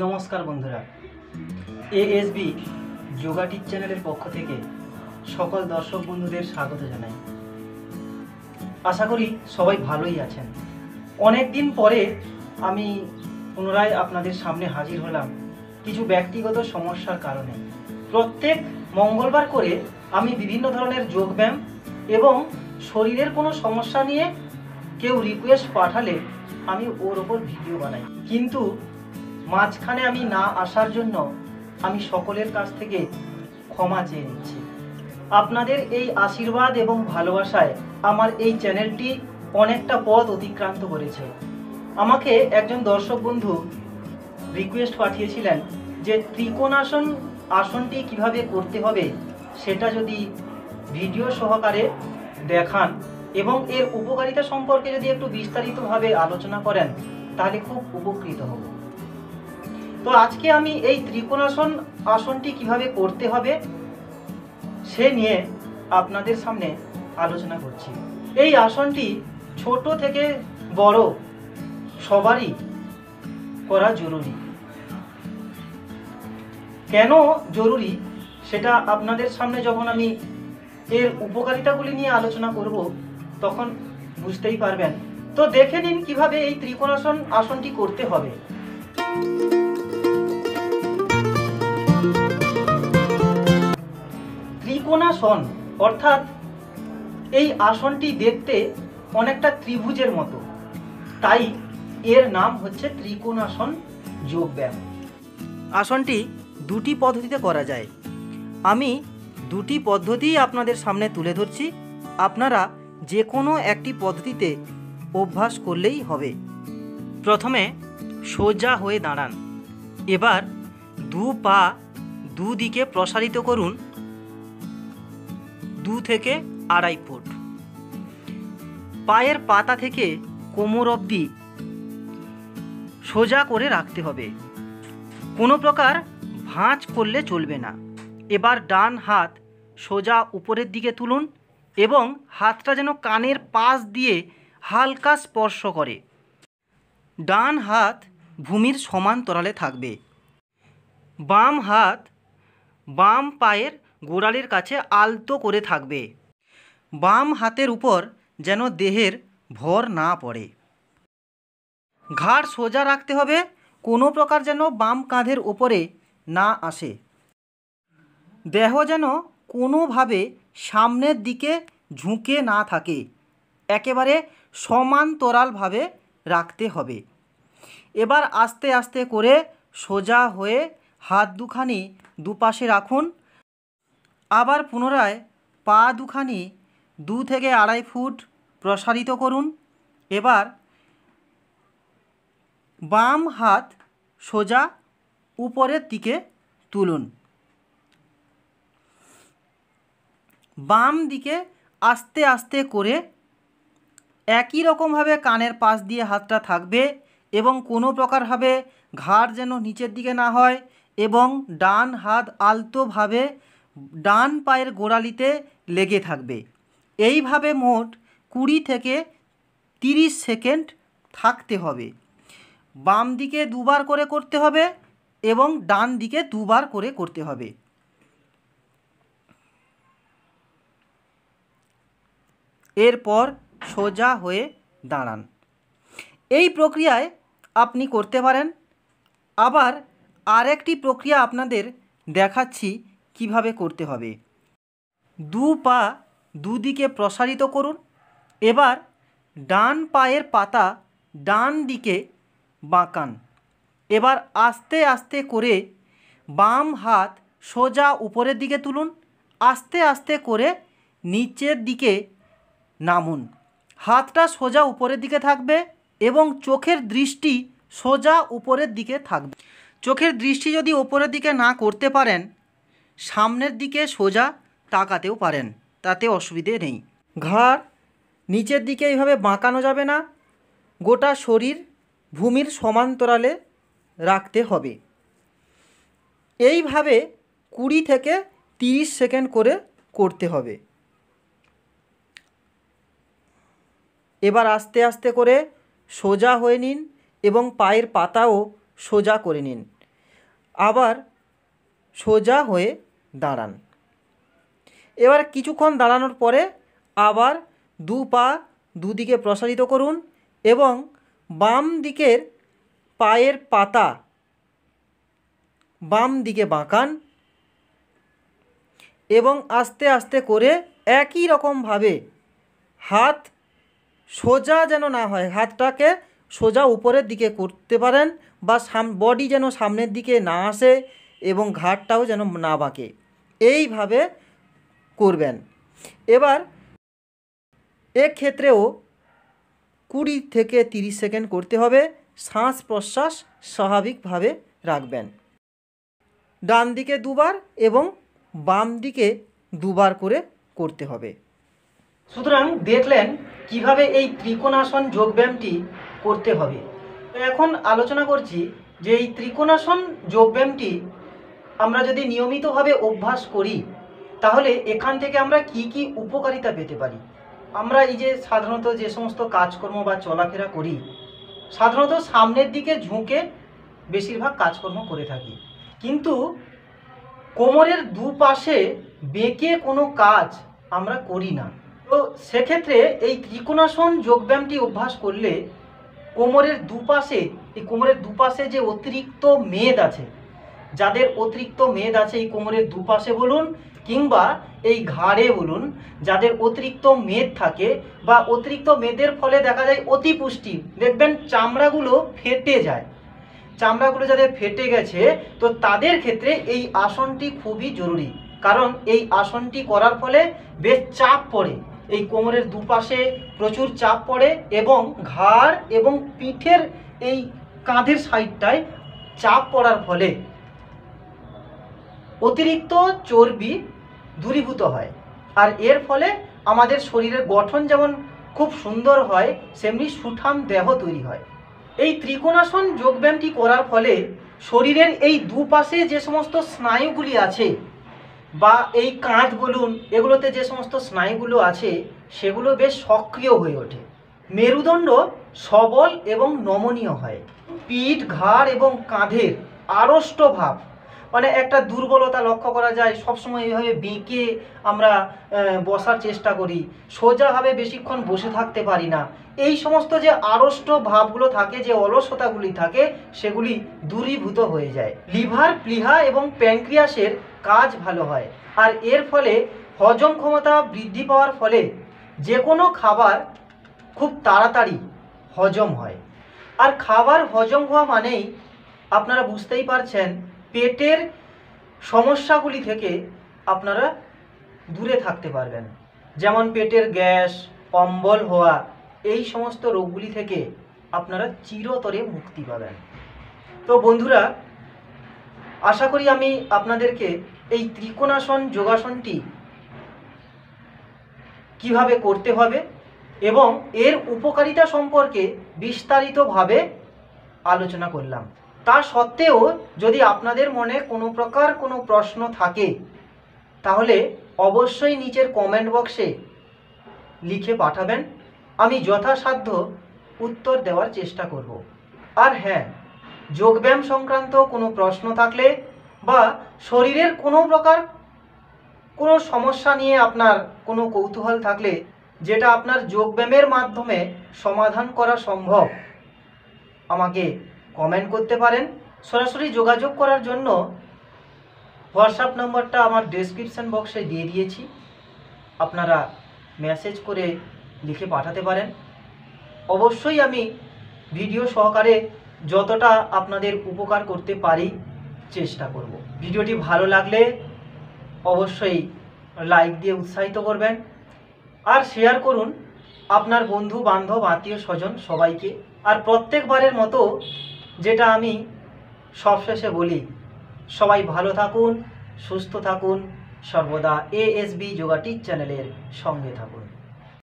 নমস্কার বন্ধুরা। এএসবি যোগা টিপ চ্যানেলের পক্ষ থেকে সকল দর্শক বন্ধুদের স্বাগত জানাই। আশা করি সবাই ভালোই আছেন। অনেক দিন পরে আমি পুনরায় আপনাদের সামনে হাজির হলাম কিছু ব্যক্তিগত সমস্যার কারণে। প্রত্যেক মঙ্গলবার করে আমি বিভিন্ন ধরনের যোগব্যায়াম এবং শরীরের কোনো সমস্যা নিয়ে কেউ রিকোয়েস্ট পাঠালে আমি ওর ওপর ভিডিও বানাই। কিন্তু মাঝখানে আমি না আসার জন্য আমি সকলের কাছ থেকে ক্ষমা চেয়ে নিচ্ছি। আপনাদের এই আশীর্বাদ এবং ভালোবাসায় আমার এই চ্যানেলটি অনেকটা পথ অতিক্রান্ত করেছে। আমাকে একজন দর্শক বন্ধু রিকোয়েস্ট পাঠিয়েছিলেন যে ত্রিকোণাসন আসনটি কীভাবে করতে হবে সেটা যদি ভিডিও সহকারে দেখান এবং এর উপকারিতা সম্পর্কে যদি একটু বিস্তারিতভাবে আলোচনা করেন, তাহলে খুব উপকৃত হব। তো আজকে আমি এই ত্রিকোণাসন আসনটি কীভাবে করতে হবে, সে নিয়ে আপনাদের সামনে আলোচনা করছি। এই আসনটি ছোট থেকে বড় সবারই করা জরুরি। কেন জরুরি সেটা আপনাদের সামনে যখন আমি এর উপকারিতাগুলি নিয়ে আলোচনা করব, তখন বুঝতেই পারবেন। তো দেখে নিন কীভাবে এই ত্রিকোণাসন আসনটি করতে হবে। ত্রিকোণাসন অর্থাৎ এই আসনটি দেখতে অনেকটা ত্রিভুজের মতো। তাই এর নাম হচ্ছে ত্রিকোণাসন যোগব্যায়াম। আসনটি দুটি পদ্ধতিতে করা যায়। আমি দুটি পদ্ধতিই আপনাদের সামনে তুলে ধরছি। আপনারা যে কোনো একটি পদ্ধতিতে অভ্যাস করলেই হবে। প্রথমে সোজা হয়ে দাঁড়ান। এবার দু পা দুদিকে প্রসারিত করুন। দু থেকে আড়াই ফুট। পায়ের পাতা থেকে কোমর অবধি সোজা করে রাখতে হবে। কোনো প্রকার ভাঁজ করলে চলবে না। এবার ডান হাত সোজা উপরের দিকে তুলুন এবং হাতটা যেন কানের পাশ দিয়ে হালকা স্পর্শ করে। ডান হাত ভূমির সমান্তরালে থাকবে। বাম হাত বাম পায়ের গোড়ালির কাছে আলতো করে থাকবে। বাম হাতের উপর যেন দেহের ভর না পড়ে। ঘাড় সোজা রাখতে হবে, কোনো প্রকার যেন বাম কাঁধের ওপরে না আসে। দেহ যেন কোনোভাবে সামনের দিকে ঝুঁকে না থাকে। একেবারে সমান্তরালভাবে রাখতে হবে। এবার আস্তে আস্তে করে সোজা হয়ে হাত দুখানি দুপাশে রাখুন। আবার পুনরায় পা দুখানি দু থেকে আড়াই ফুট প্রসারিত করুন। এবার বাম হাত সোজা উপরের দিকে তুলুন। বাম দিকে আস্তে আস্তে করে একই রকমভাবে কানের পাশ দিয়ে হাতটা থাকবে এবং কোনো প্রকারভাবে ঘাড় যেন নিচের দিকে না হয় এবং ডান হাত আলতোভাবে ডান পায়ের গোড়ালিতে লেগে থাকবে। এইভাবে মোট কুড়ি থেকে তিরিশ সেকেন্ড থাকতে হবে। বাম দিকে দুবার করে করতে হবে এবং ডান দিকে দুবার করে করতে হবে। এরপর সোজা হয়ে দাঁড়ান। এই প্রক্রিয়ায় আপনি করতে পারেন। আবার আরেকটি প্রক্রিয়া আপনাদের দেখাচ্ছি। কীভাবে করতে হবে? দু পা দুদিকে প্রসারিত করুন। এবার ডান পায়ের পাতা ডান দিকে বাঁকান। এবার আস্তে আস্তে করে বাম হাত সোজা উপরের দিকে তুলুন। আস্তে আস্তে করে নিচের দিকে নামুন। হাতটা সোজা উপরের দিকে থাকবে এবং চোখের দৃষ্টি সোজা উপরের দিকে থাকবে। চোখের দৃষ্টি যদি ওপরের দিকে না করতে পারেন সামনের দিকে সোজা তাকাতেও পারেন, তাতে অসুবিধে নেই। ঘাড় নিচের দিকে এইভাবে বাঁকানো যাবে না, গোটা শরীর ভূমির সমান্তরালে রাখতে হবে। এইভাবে কুড়ি থেকে তিরিশ সেকেন্ড করে করতে হবে। এবার আস্তে আস্তে করে সোজা হয়ে নিন এবং পায়ের পাতাও সোজা করে নিন। আবার সোজা হয়ে দাঁড়ান। এবার কিছুক্ষণ দাঁড়ানোর পরে আবার দু পা দুদিকে প্রসারিত করুন এবং বাম দিকের পায়ের পাতা বাম দিকে বাঁকান এবং আস্তে আস্তে করে একই রকমভাবে হাত সোজা যেন না হয়, হাতটাকে সোজা উপরের দিকে করতে পারেন বা সাম বডি যেন সামনের দিকে না আসে এবং ঘাটটাও যেন না বাঁকে। এইভাবে করবেন। এবার এক্ষেত্রেও কুড়ি থেকে তিরিশ সেকেন্ড করতে হবে। শ্বাস প্রশ্বাস স্বাভাবিকভাবে রাখবেন। ডান দিকে দুবার এবং বাম দিকে দুবার করে করতে হবে। সুতরাং দেখলেন কীভাবে এই ত্রিকোণাসন যোগব্যায়ামটি করতে হবে। এখন আলোচনা করছি যে এই ত্রিকোণাসন যোগব্যায়ামটি আমরা যদি নিয়মিতভাবে অভ্যাস করি, তাহলে এখান থেকে আমরা কি কি উপকারিতা পেতে পারি? আমরা এই যে সাধারণত যে সমস্ত কাজকর্ম বা চলাফেরা করি, সাধারণত সামনের দিকে ঝুঁকে বেশিরভাগ কাজকর্ম করে থাকি। কিন্তু কোমরের দুপাশে বেঁকে কোনো কাজ আমরা করি না। তো সেক্ষেত্রে এই ত্রিকোণাসন যোগব্যায়ামটি অভ্যাস করলে কোমরের দুপাশে, এই কোমরের দুপাশে যে অতিরিক্ত মেদ আছে যাদের অতিরিক্ত মেদ আছে এই কোমরের দুপাশে বলুন কিংবা এই ঘাড়ে বলুন, যাদের অতিরিক্ত মেদ থাকে বা অতিরিক্ত মেদের ফলে দেখা যায় অতিপুষ্টি, দেখবেন চামড়াগুলো ফেটে যায়। চামড়াগুলো যাদের ফেটে গেছে, তো তাদের ক্ষেত্রে এই আসনটি খুবই জরুরি। কারণ এই আসনটি করার ফলে বেশ চাপ পড়ে। এই কোমরের দুপাশে প্রচুর চাপ পড়ে এবং ঘাড় এবং পিঠের এই কাঁধের সাইডটায় চাপ পড়ার ফলে অতিরিক্ত চর্বি দূরীভূত হয়। আর এর ফলে আমাদের শরীরের গঠন যেমন খুব সুন্দর হয়, সেমনি সুঠাম দেহ তৈরি হয়। এই ত্রিকোণাসন যোগব্যায়ামটি করার ফলে শরীরের এই দুপাশে যে সমস্ত স্নায়ুগুলি আছে বা এই কাঁধ বলুন, এগুলোতে যে সমস্ত স্নায়ুগুলো আছে, সেগুলো বেশ সক্রিয় হয়ে ওঠে। মেরুদণ্ড সবল এবং নমনীয় হয়। পিঠ, ঘাড় এবং কাঁধের আড়ষ্ট ভাব মানে একটা দুর্বলতা লক্ষ্য করা যায়। সবসময় এইভাবে বেঁকে আমরা বসার চেষ্টা করি। সোজাভাবে বেশিক্ষণ বসে থাকতে পারি না। এই সমস্ত যে আড়ষ্ট ভাবগুলো থাকে, যে অলসতাগুলি থাকে, সেগুলি দূরীভূত হয়ে যায়। লিভার, প্লিহা এবং প্যানক্রিয়াসের কাজ ভালো হয়। আর এর ফলে হজম ক্ষমতা বৃদ্ধি পাওয়ার ফলে যে কোনো খাবার খুব তাড়াতাড়ি হজম হয়। আর খাবার হজম হওয়া মানেই আপনারা বুঝতেই পারছেন পেটের সমস্যাগুলি থেকে আপনারা দূরে থাকতে পারবেন। যেমন পেটের গ্যাস অম্বল হওয়া, এই সমস্ত রোগগুলি থেকে আপনারা চিরতরে মুক্তি পাবেন। তো বন্ধুরা, আশা করি আমি আপনাদেরকে এই ত্রিকোণাসন যোগাসনটি কীভাবে করতে হবে এবং এর উপকারিতা সম্পর্কে বিস্তারিতভাবে আলোচনা করলাম। তা সত্ত্বেও যদি আপনাদের মনে কোনো প্রকার কোনো প্রশ্ন থাকে, তাহলে অবশ্যই নিচের কমেন্ট বক্সে লিখে পাঠাবেন। আমি যথাসাধ্য উত্তর দেওয়ার চেষ্টা করব। আর হ্যাঁ যোগব্যায়াম সংক্রান্ত কোনো প্রশ্ন থাকলে বা শরীরের কোনো প্রকার কোনো সমস্যা নিয়ে আপনার কোনো কৌতূহল থাকলে, যেটা আপনার যোগব্যায়ামের মাধ্যমে সমাধান করা সম্ভব, আমাকে কমেন্ট করতে পারেন। সরাসরি যোগাযোগ করার জন্য হোয়াটসঅ্যাপ নম্বরটা আমার ডেসক্রিপশন বক্সে দিয়ে দিয়েছি। আপনারা মেসেজ করে লিখে পাঠাতে পারেন। অবশ্যই আমি ভিডিও সহকারে যতটা আপনাদের উপকার করতে পারি চেষ্টা করব। ভিডিওটি ভালো লাগলে অবশ্যই লাইক দিয়ে উৎসাহিত করবেন। আর শেয়ার করুন আপনার বন্ধু বান্ধব আত্মীয় স্বজন সবাইকে। আর প্রত্যেকবারের মতো যেটা আমি সবশেষে বলি, সবাই ভালো থাকুন, সুস্থ থাকুন, সর্বদা এএসবি যোগা টিচ চ্যানেলের সঙ্গে থাকুন।